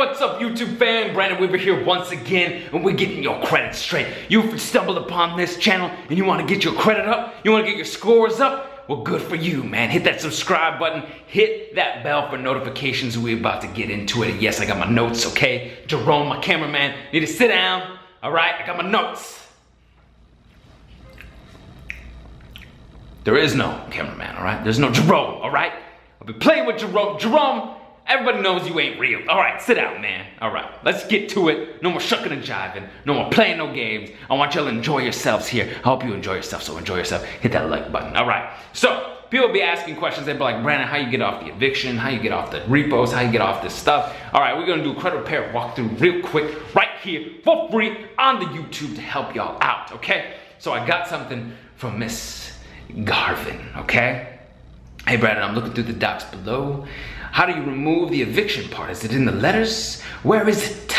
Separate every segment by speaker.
Speaker 1: what's up YouTube fan? Brandon Weaver here once again and we're getting your credit straight. You've stumbled upon this channel and you want to get your credit up? You want to get your scores up? Well good for you man. Hit that subscribe button, hit that bell for notifications. We're about to get into it. Yes, I got my notes, okay? Jerome, my cameraman, need to sit down. Alright, I got my notes. There is no cameraman, alright? There's no Jerome, alright? I'll be playing with Jerome. Jerome, everybody knows you ain't real. Alright, sit down, man. Alright, let's get to it. No more shucking and jiving. No more playing no games. I want y'all to enjoy yourselves here. I hope you enjoy yourself, so enjoy yourself. Hit that like button. Alright, so people be asking questions. They'd be like, Brandon, how you get off the eviction? How you get off the repos? How you get off this stuff? All right, we're gonna do a credit repair walkthrough real quick right here for free on the YouTube to help y'all out, okay? So I got something from Miss Garvin, okay? Hey Brandon, I'm looking through the docs below. How do you remove the eviction part? Is it in the letters? Where is it?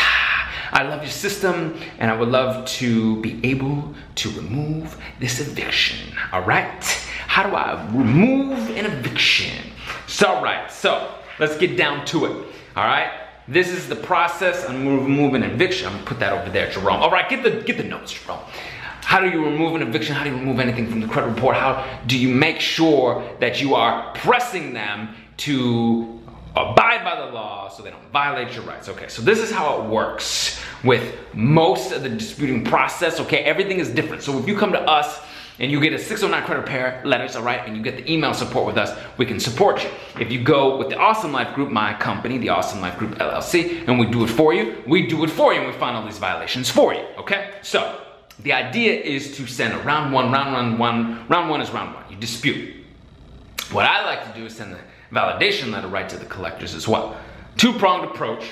Speaker 1: I love your system and I would love to be able to remove this eviction, all right? How do I remove an eviction? So, right, so let's get down to it, all right? This is the process. Gonna remove an eviction. I'm gonna put that over there, Jerome. All right, get the, get the notes, Jerome. How do you remove an eviction? How do you remove anything from the credit report? How do you make sure that you are pressing them to abide by the law so they don't violate your rights? Okay, so this is how it works with most of the disputing process. Okay, everything is different. So if you come to us and you get a 609 credit repair letters, all right, and you get the email support with us, we can support you. If you go with the Awesome Life Group, my company, the Awesome Life Group LLC, and we do it for you, we do it for you and we find all these violations for you, okay? So, the idea is to send a round one, round one, one, round one is round one. You dispute. What I like to do is send the validation letter right to the collectors as well. Two-pronged approach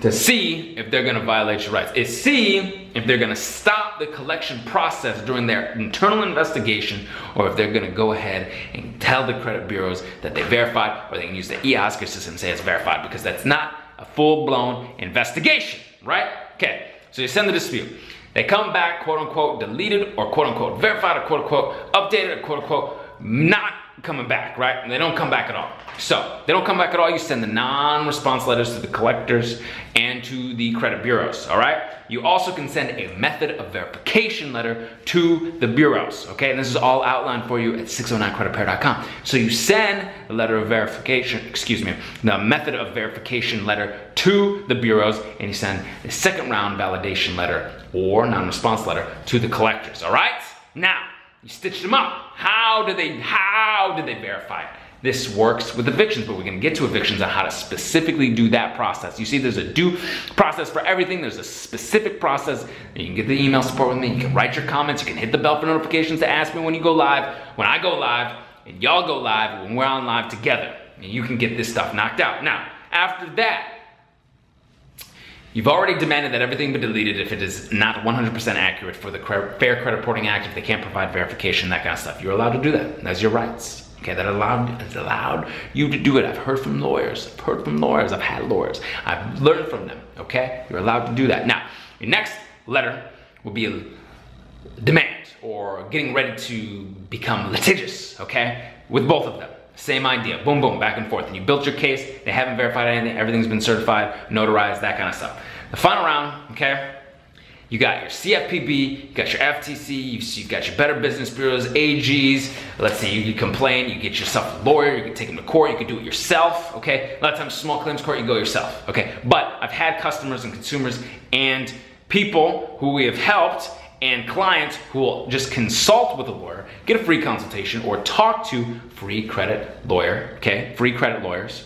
Speaker 1: to see if they're gonna violate your rights. Is see if they're gonna stop the collection process during their internal investigation or if they're gonna go ahead and tell the credit bureaus that they verified or they can use the e-Oscar system and say it's verified because that's not a full-blown investigation, right? Okay, so you send the dispute. They come back, quote unquote, deleted or quote unquote verified or quote unquote updated or quote unquote not coming back, right? And they don't come back at all. So they don't come back at all. You send the non-response letters to the collectors and to the credit bureaus, all right? You also can send a method of verification letter to the bureaus, okay? And this is all outlined for you at 609creditrepair.com. So you send the letter of verification, excuse me, the method of verification letter to the bureaus and you send a second round validation letter or non-response letter to the collectors, all right? Now, you stitch them up. How do they, how did they verify it? This works with evictions, but we're gonna get to evictions on how to specifically do that process. You see, there's a due process for everything. There's a specific process. You can get the email support with me. You can write your comments. You can hit the bell for notifications to ask me when you go live, when I go live, and y'all go live when we're on live together. And you can get this stuff knocked out. Now, after that, You've already demanded that everything be deleted if it is not 100% accurate for the Fair Credit Reporting Act, if they can't provide verification, that kind of stuff. You're allowed to do that. That's your rights. Okay, that allowed it's allowed you to do it. I've heard from lawyers. I've heard from lawyers. I've had lawyers. I've learned from them. Okay, you're allowed to do that. Now, your next letter will be a demand or getting ready to become litigious. Okay, with both of them. Same idea, boom, boom, back and forth. And you built your case, they haven't verified anything, everything's been certified, notarized, that kind of stuff. The final round, okay, you got your CFPB, you got your FTC, you've, got your Better Business Bureaus, AGs. Let's say you, you complain, you get yourself a lawyer, you can take them to court, you can do it yourself, okay? A lot of times, small claims court, you go yourself, okay? But I've had customers and consumers and people who we have helped and clients who will just consult with a lawyer, get a free consultation, or talk to free credit lawyer, okay? Free credit lawyers.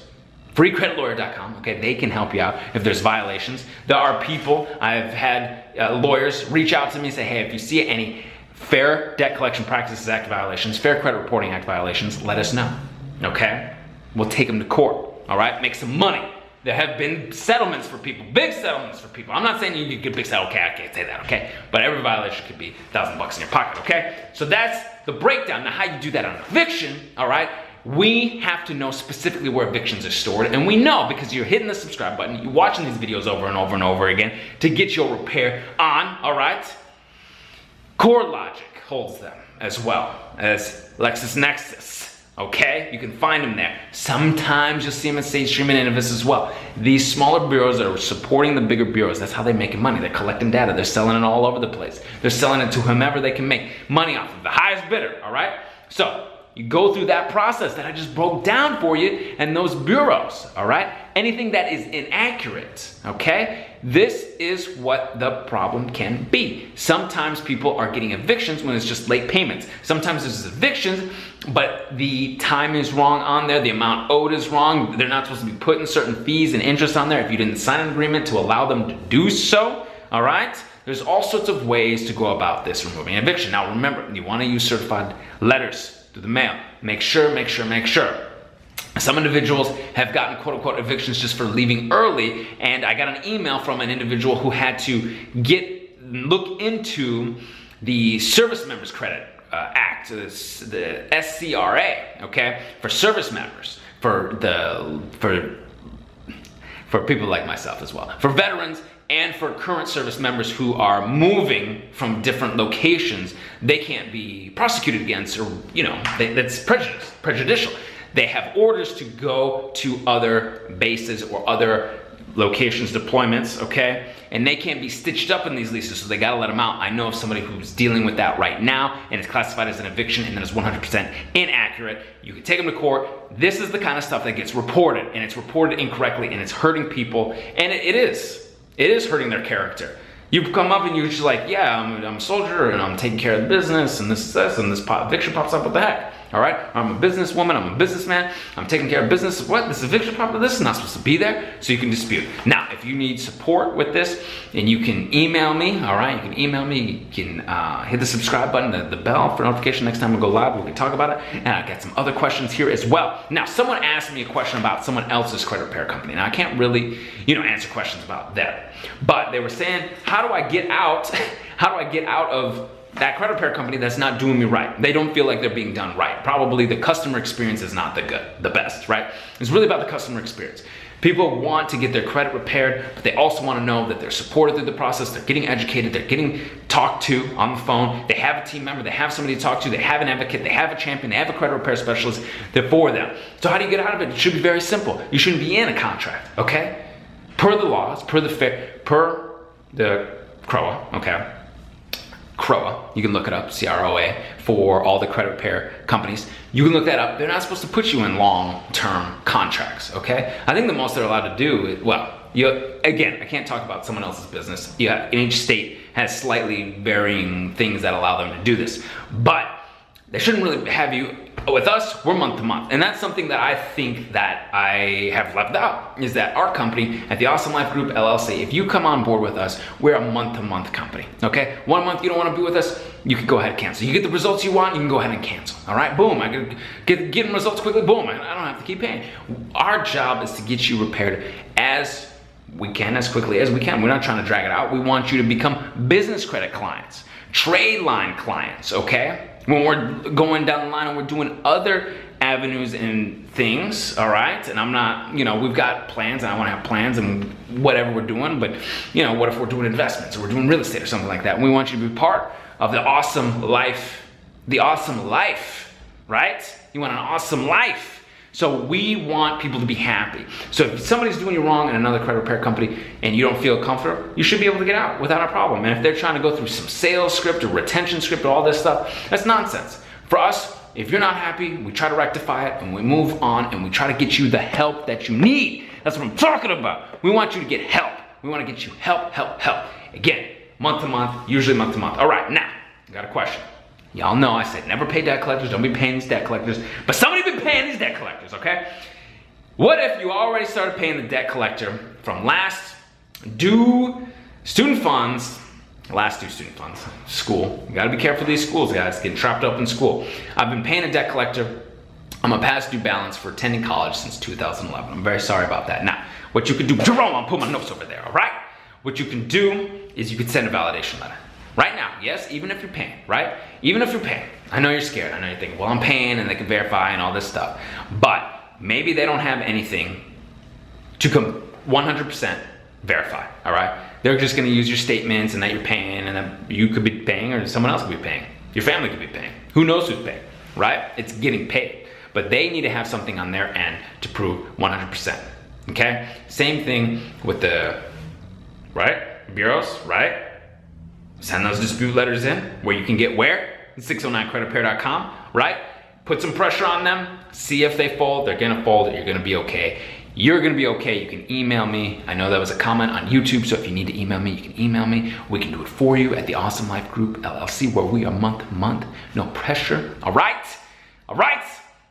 Speaker 1: FreeCreditLawyer.com, okay? They can help you out if there's violations. There are people, I've had uh, lawyers reach out to me and say, hey, if you see any Fair Debt Collection Practices Act violations, Fair Credit Reporting Act violations, let us know, okay? We'll take them to court, all right? Make some money. There have been settlements for people, big settlements for people. I'm not saying you get big settlement, okay, I can't say that, okay? But every violation could be thousand bucks in your pocket, okay? So that's the breakdown. Now how you do that on eviction, all right? We have to know specifically where evictions are stored, and we know because you're hitting the subscribe button, you're watching these videos over and over and over again to get your repair on, all right? Core Logic holds them as well as LexisNexis okay? You can find them there. Sometimes you'll see them at SageStream and Innovis as well. These smaller bureaus are supporting the bigger bureaus. That's how they're making money. They're collecting data. They're selling it all over the place. They're selling it to whomever they can make money off of, the highest bidder, all right? So you go through that process that I just broke down for you and those bureaus, all right? Anything that is inaccurate, okay? This is what the problem can be. Sometimes people are getting evictions when it's just late payments. Sometimes there's evictions, but the time is wrong on there, the amount owed is wrong. They're not supposed to be putting certain fees and interest on there if you didn't sign an agreement to allow them to do so, all right? There's all sorts of ways to go about this removing eviction. Now remember, you wanna use certified letters through the mail. Make sure, make sure, make sure. Some individuals have gotten quote unquote evictions just for leaving early, and I got an email from an individual who had to get look into the Service Members Credit Uh, act, the, the SCRA, okay, for service members, for the for for people like myself as well, for veterans and for current service members who are moving from different locations, they can't be prosecuted against or, you know, they, that's prejudice, prejudicial. They have orders to go to other bases or other locations, deployments, okay? And they can't be stitched up in these leases, so they gotta let them out. I know of somebody who's dealing with that right now, and it's classified as an eviction, and that is 100% inaccurate. You can take them to court. This is the kind of stuff that gets reported, and it's reported incorrectly, and it's hurting people, and it, it is. It is hurting their character. You come up and you're just like, yeah, I'm, I'm a soldier and I'm taking care of the business and this is this and this pop, eviction pops up. What the heck? All right, I'm a businesswoman. I'm a businessman. I'm taking care of business. What? This eviction popped up. This is not supposed to be there. So you can dispute. Now, if you need support with this, and you can email me. All right, you can email me. You can uh, hit the subscribe button, the, the bell for notification next time we go live. We can talk about it. And I got some other questions here as well. Now, someone asked me a question about someone else's credit repair company. Now, I can't really, you know, answer questions about that. But they were saying, how do I get out? how do I get out of that credit repair company that's not doing me right. They don't feel like they're being done right. Probably the customer experience is not the good, the best, right? It's really about the customer experience. People want to get their credit repaired, but they also want to know that they're supported through the process, they're getting educated, they're getting talked to on the phone, they have a team member, they have somebody to talk to, they have an advocate, they have a champion, they have a credit repair specialist, they're for them. So how do you get out of it? It should be very simple. You shouldn't be in a contract, okay? Per the laws, per the fair, per the CROA, okay? CROA. You can look it up, C-R-O-A, for all the credit repair companies. You can look that up. They're not supposed to put you in long-term contracts, okay? I think the most they're allowed to do, is, well, you, again, I can't talk about someone else's business. Yeah, each state has slightly varying things that allow them to do this. But they shouldn't really have you with us, we're month to month. And that's something that I think that I have left out is that our company at the Awesome Life Group LLC, if you come on board with us, we're a month to month company. Okay? One month you don't want to be with us, you can go ahead and cancel. You get the results you want, you can go ahead and cancel. All right? Boom. I can get getting results quickly. Boom. I don't have to keep paying. Our job is to get you repaired as we can, as quickly as we can. We're not trying to drag it out. We want you to become business credit clients, trade line clients, okay? When we're going down the line and we're doing other avenues and things, all right? And I'm not, you know, we've got plans and I wanna have plans and whatever we're doing, but, you know, what if we're doing investments or we're doing real estate or something like that? We want you to be part of the awesome life, the awesome life, right? You want an awesome life. So we want people to be happy. So if somebody's doing you wrong in another credit repair company and you don't feel comfortable, you should be able to get out without a problem. And if they're trying to go through some sales script or retention script or all this stuff, that's nonsense. For us, if you're not happy, we try to rectify it and we move on and we try to get you the help that you need. That's what I'm talking about. We want you to get help. We want to get you help, help, help. Again, month to month, usually month to month. All right, now, got a question. Y'all know I said never pay debt collectors, don't be paying these debt collectors, but somebody been paying these debt collectors, okay? What if you already started paying the debt collector from last due student funds, last due student funds, school. You gotta be careful these schools, guys, getting trapped up in school. I've been paying a debt collector I'm a past due balance for attending college since 2011. I'm very sorry about that. Now, what you can do, Jerome, I'll put my notes over there, all right? What you can do is you can send a validation letter. Right now, yes, even if you're paying, right? Even if you're paying. I know you're scared. I know you're thinking, well, I'm paying and they can verify and all this stuff. But maybe they don't have anything to come 100% verify, all right? They're just gonna use your statements and that you're paying and that you could be paying or someone else could be paying. Your family could be paying. Who knows who's paying, right? It's getting paid. but they need to have something on their end to prove 100%. Okay? Same thing with the, right? Bureaus, right? Send those dispute letters in where you can get where? 609creditrepair.com, right? Put some pressure on them, see if they fold. They're gonna fold, you're gonna be okay. You're gonna be okay. You can email me. I know that was a comment on YouTube, so if you need to email me, you can email me. We can do it for you at the Awesome Life Group LLC, where we are month to month. No pressure. All right? All right?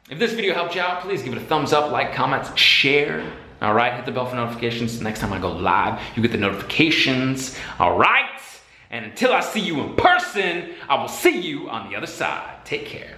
Speaker 1: If this video helped you out, please give it a thumbs up, like, comments, share. All right? Hit the bell for notifications. Next time I go live, you get the notifications. All right? And until I see you in person, I will see you on the other side. Take care.